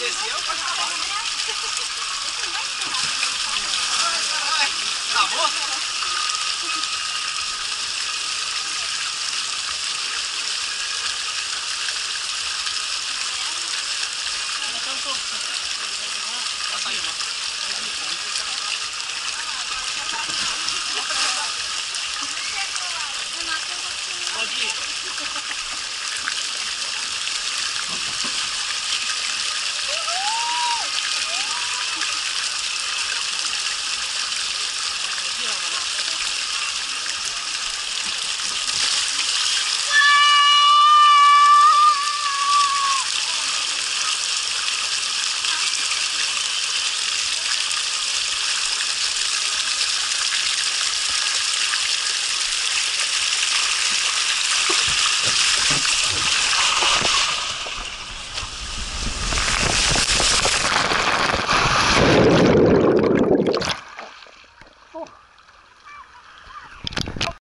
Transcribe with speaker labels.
Speaker 1: ですよ。Thank you.